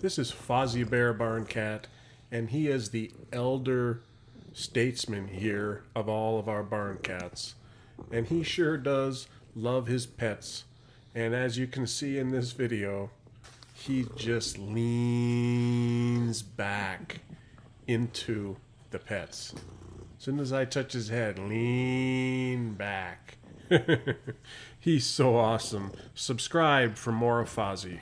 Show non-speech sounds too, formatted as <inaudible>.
This is Fozzy Bear Barn Cat, and he is the elder statesman here of all of our barn cats. And he sure does love his pets. And as you can see in this video, he just leans back into the pets. As soon as I touch his head, lean back. <laughs> He's so awesome. Subscribe for more of Fozzy.